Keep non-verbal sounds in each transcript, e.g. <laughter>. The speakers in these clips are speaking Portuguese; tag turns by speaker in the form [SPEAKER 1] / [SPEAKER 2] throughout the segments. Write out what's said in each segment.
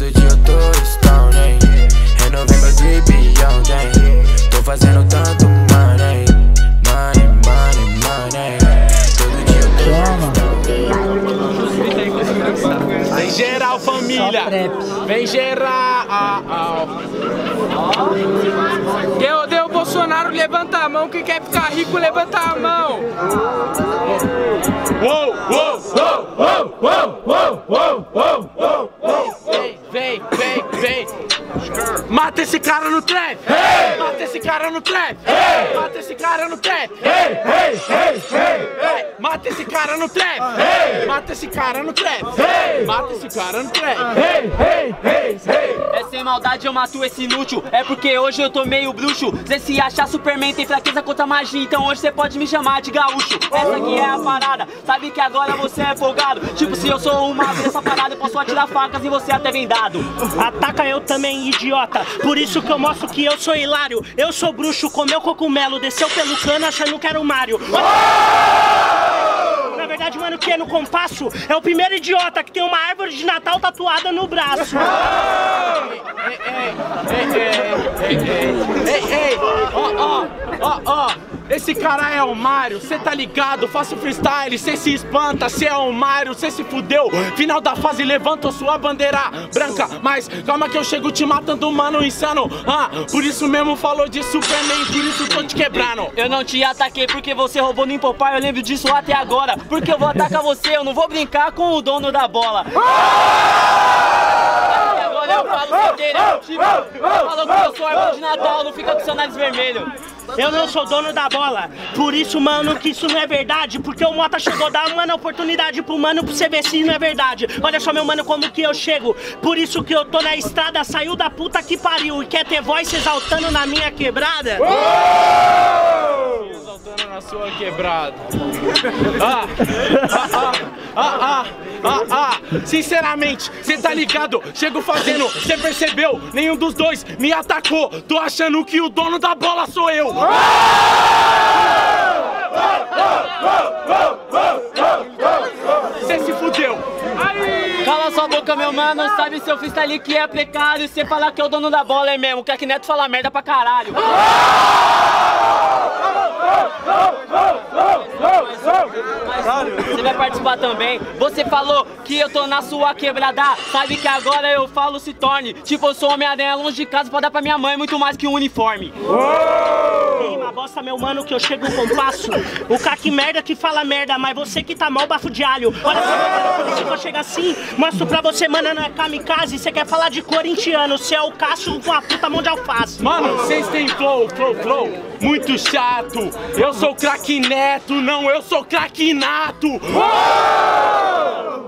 [SPEAKER 1] Todo dia eu tô stoned, renovei meu drip ontem. Tô fazendo tanto money, money, money, money. Todo dia eu tô.
[SPEAKER 2] Vem geral, família! Vem geral!
[SPEAKER 3] Deu, deu, Bolsonaro, levanta a mão. Quem quer ficar rico, levanta a mão.
[SPEAKER 2] Uou, uou, uou, uou, uou, uou, uou, Mata esse cara no trap! Mata esse cara no trap! Mata esse cara no trap! Hey, Mata esse cara no trap! Mata esse cara no trap! Mata esse cara no trap!
[SPEAKER 4] É sem maldade eu mato esse inútil É porque hoje eu tô meio bruxo Cê se achar Superman tem fraqueza contra magia Então hoje cê pode me chamar de gaúcho Essa aqui é a parada Sabe que agora você é folgado Tipo se eu sou uma dessa parada Eu posso atirar facas e você até vendado
[SPEAKER 5] Ataca eu também, idiota. Por isso que eu mostro que eu sou hilário. Eu sou bruxo, comeu cogumelo, desceu pelo cano achando que era o Mario. Na verdade, mano, que é no compasso é o primeiro idiota que tem uma árvore de Natal tatuada no braço.
[SPEAKER 2] Ei, ei, ó, ó, ó, ó. Esse cara é o Mário, cê tá ligado? Faço freestyle, cê se espanta, cê é o Mário, cê se fudeu. Final da fase, levanta sua bandeira branca. Mas calma que eu chego te matando, mano, insano. Ah, por isso mesmo falou de Superman, por isso tô te quebrando.
[SPEAKER 4] Eu não te ataquei porque você roubou no Impopar Eu lembro disso até agora Porque eu vou atacar você Eu não vou brincar com o dono da bola Até agora eu falo sem querer Tipo, falou que eu sou árvore de Natal Não fica com seu nariz vermelho
[SPEAKER 5] Eu não sou dono da bola. Por isso, mano, que isso não é verdade. Porque o Mota chegou a dar uma oportunidade pro mano pra você ver se não é verdade. Olha só, meu mano, como que eu chego. Por isso que eu tô na estrada, saiu da puta que pariu. E quer ter voz exaltando na minha quebrada?
[SPEAKER 2] Exaltando na sua quebrada. <laughs> Ah, ah, ah, ah, ah, ah, ah. Sinceramente, cê tá ligado? Chego fazendo, cê percebeu? Nenhum dos dois me atacou. Tô achando que o dono da bola sou eu. Cê se fudeu.
[SPEAKER 4] Cala sua boca, meu mano Sabe seu freestyle que é precário Você falar que é o dono da bola é mesmo Quer que Neto fala merda pra caralho Mas você vai participar também. Você falou que eu tô na sua quebrada. Sabe que agora eu falo se torne. Tipo, eu sou Homem-Aranha longe de casa pra dar pra minha mãe muito mais que um uniforme.
[SPEAKER 5] Rima bosta, meu mano, que eu chego com passo. O caque merda que fala merda, mas você que tá mal bafo de alho. Olha só, que eu chego assim. Mostro pra você, mano, não é kamikaze. Você quer falar de corintiano, você é o Cássio com a puta mão de alface.
[SPEAKER 2] Mano, vocês têm flow, flow, flow, muito chato. Eu sou craque neto, não, eu sou craque nato.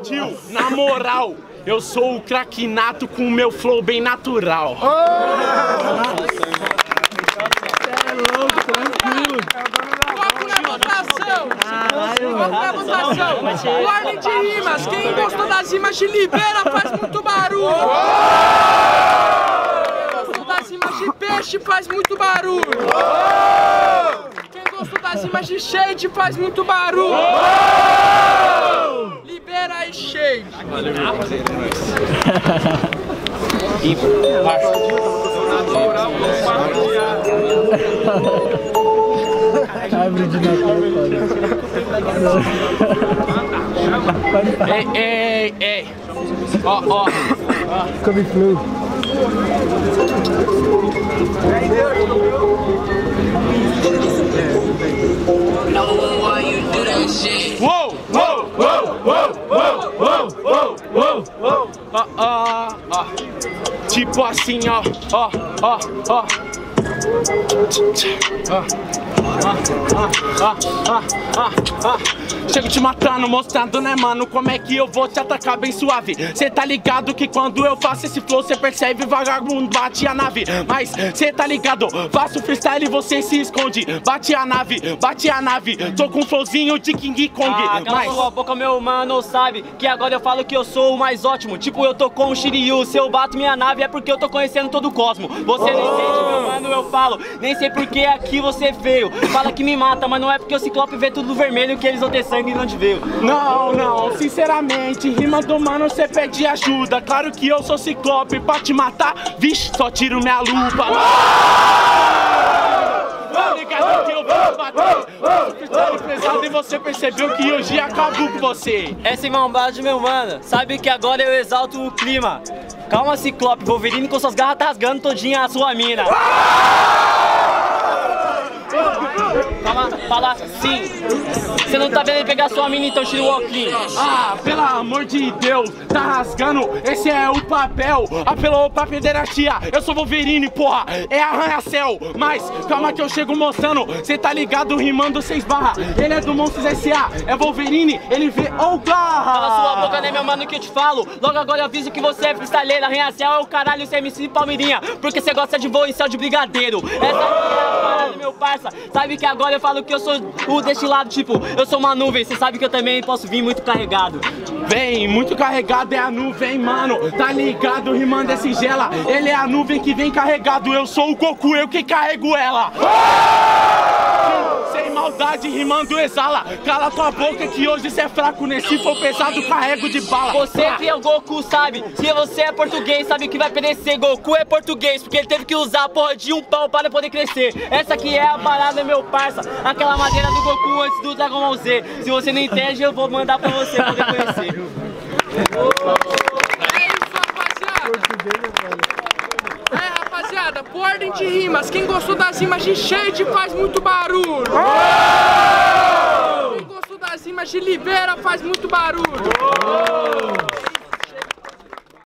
[SPEAKER 2] Tio, na moral, eu sou o craque nato com o meu flow bem natural.
[SPEAKER 3] Foco na votação. Foco na votação. Ordem de rimas. Quem gostou das rimas de Libera faz muito barulho. Quem gostou das rimas de Peixe faz muito barulho. Quem gostou das rimas de Shade faz muito barulho. Libera aí, Shade.
[SPEAKER 2] Ei, ei, ei. Ó, ó. Uou, uou, uou, uou, uou, uou, uou, uou, uou. Ó, ó, ó. Tipo assim, ó, ó, ó, ó. 아, 아, 아, 아, 아. 아. Ah, ah. Chego te matando, mostrando, né, mano? Como é que eu vou te atacar bem suave? Cê tá ligado que quando eu faço esse flow, cê percebe vagabundo bate a nave. Mas cê tá ligado? Faço freestyle e você se esconde. Bate a nave, bate a nave. Tô com um flowzinho de King Kong.
[SPEAKER 4] Ah,
[SPEAKER 2] mas
[SPEAKER 4] sua boca, meu mano, sabe Que agora eu falo que eu sou o mais ótimo Tipo, eu tô com o Shiryu Se eu bato minha nave é porque eu tô conhecendo todo o cosmo Você não entende, meu mano, eu falo Nem sei porque aqui você veio Fala que me mata, mas não é porque o Ciclope vê tudo tudo vermelho que eles vão ter sangue de onde veio.
[SPEAKER 2] Não, não, sinceramente, rima do mano, cê pede ajuda. Claro que eu sou ciclope, pra te matar, vixe, só tiro minha lupa. Ligado que eu vou bater? Super pesado e você percebeu que hoje acabou com você.
[SPEAKER 4] Essa irmandade, meu mano, sabe que agora eu exalto o clima. Calma, Ciclope, Wolverine com suas garras tá rasgando todinha a sua mina. Fala, sim. Você não tá vendo ele pegar sua mina, então tira o óculos.
[SPEAKER 2] Ah, pelo amor de Deus, tá rasgando, esse é o papel. Apelou pra pederastia, eu sou Wolverine, porra, é arranha-céu. Mas calma que eu chego mostrando, cê tá ligado rimando seis barra. Ele é do Monstros S.A., é Wolverine, ele vê ou garra.
[SPEAKER 4] Cala sua boca, né, meu mano, que eu te falo. Logo agora eu aviso que você é freestyleiro, arranha-céu é o caralho, você é MC Palmeirinha. Porque você gosta de voo em céu de brigadeiro. Essa é a parada, meu parça. Sabe que agora eu falo que eu sou o deste lado, tipo, eu sou uma nuvem. Você sabe que eu também posso vir muito carregado.
[SPEAKER 2] Vem, muito carregado é a nuvem, mano. Tá ligado, rimando é singela. Ele é a nuvem que vem carregado. Eu sou o Goku, eu que carrego ela. Sem rimando exala. Cala tua boca que hoje cê é fraco. Nesse for pesado, carrego de bala.
[SPEAKER 4] Você que é o Goku, sabe? Se você é português, sabe que vai perecer. Goku é português, porque ele teve que usar a porra de um pau para poder crescer. Essa aqui é a parada, meu parça. Aquela madeira do Goku antes do Dragon Ball Z. Se você não entende, eu vou mandar pra você poder conhecer. <laughs>
[SPEAKER 3] É isso, rapaziada. É, rapaziada, por ordem de rimas. Quem gostou das rimas de Shade faz muito barulho. Quem gostou das rimas de Libera faz muito barulho.